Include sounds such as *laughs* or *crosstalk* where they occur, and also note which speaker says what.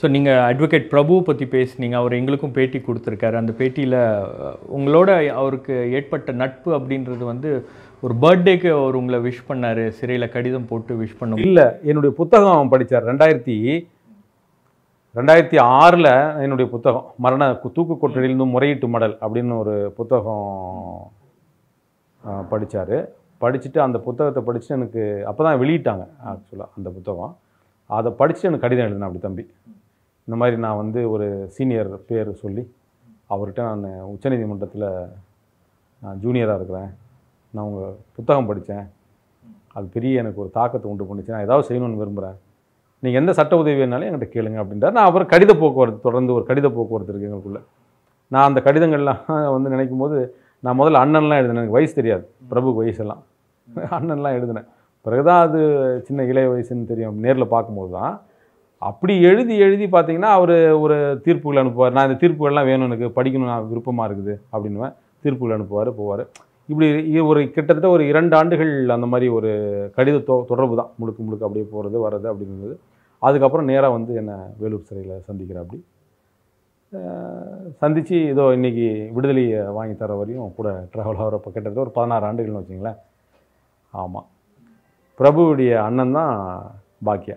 Speaker 1: So நீங்கள் advocate பிரபு பற்றி பேசுனீங்க. அவர் எங்களுக்கும் பேட்டி கொடுத்துருக்காரு. அந்த பேட்டியில் உங்களோட அவருக்கு ஏற்பட்ட நட்பு அப்படின்றது வந்து ஒரு பர்த்டேக்கு அவர் உங்களை விஷ் பண்ணார். சிறையில் கடிதம் போட்டு விஷ் பண்ண
Speaker 2: இல்லை என்னுடைய புத்தகம் அவன் படித்தார் ரெண்டாயிரத்தி ரெண்டாயிரத்தி ஆறில் என்னுடைய புத்தகம் மரண தூக்கு கொட்டடியிலிருந்து முறையீட்டு மடல் அப்படின்னு ஒரு புத்தகம் படித்தார் படிச்சுட்டு அந்த புத்தகத்தை படிச்சுட்டு எனக்கு அப்போ தான் வெளியிட்டாங்க ஆக்சுவலாக அந்த புத்தகம். அதை படிச்சுட்டு எனக்கு கடிதம் எழுதினேன் அப்படி தம்பி. இந்த மாதிரி நான் வந்து ஒரு சீனியர் பேர் சொல்லி அவர்கிட்ட நான் உச்சநீதிமன்றத்தில் நான் ஜூனியராக இருக்கிறேன். நான் உங்கள் புத்தகம் படித்தேன் அது பெரிய எனக்கு ஒரு தாக்கத்தை உண்டு பண்ணிச்சு. நான் ஏதாவது செய்யணும்னு விரும்புகிறேன் நீங்கள் எந்த சட்ட உதவி வேணாலும் என்கிட்ட கேளுங்க அப்படின்றார். நான் அப்புறம் கடித போக்குவரத்து தொடர்ந்து ஒரு கடித போக்குவரத்து இருக்குது எங்களுக்குள்ளே. நான் அந்த கடிதங்கள்லாம் *laughs* வந்து நினைக்கும் போது நான் முதல்ல அண்ணன்லாம் எழுதினேன். எனக்கு வயசு தெரியாது. பிரபுக்கு வயசெல்லாம் அண்ணன்லாம் எழுதினேன். பிறகுதான் அது சின்ன இளைய வயசுன்னு தெரியும். நேரில் பார்க்கும்போது தான் அப்படி எழுதி எழுதி பார்த்தீங்கன்னா அவர் ஒரு தீர்ப்புகள் அனுப்புவார். நான் இந்த தீர்ப்புகள்லாம் வேணும் எனக்கு படிக்கணும் நான் விருப்பமாக இருக்குது அப்படின்னுவேன். தீர்ப்புகள் அனுப்புவார் போவார். இப்படி ஒரு கிட்டத்தட்ட ஒரு இரண்டு ஆண்டுகள் அந்த மாதிரி ஒரு கடித தொ தொடர்பு தான். முழுக்க முழுக்க அப்படியே போகிறது வர்றது அப்படிங்கிறது அதுக்கப்புறம் நேராக வந்து என்னை வேலூர் சிறையில் சந்திக்கிறேன் அப்படி. சந்தித்து இதோ இன்னைக்கு விடுதலையை வாங்கி தர வரையும் கூட ட்ராவல் ஆகிறப்ப கிட்டத்தட்ட ஒரு பதினாறு ஆண்டுகள்னு வச்சிங்களேன். ஆமாம் பிரபுவுடைய அண்ணன் தான் பாக்கியா.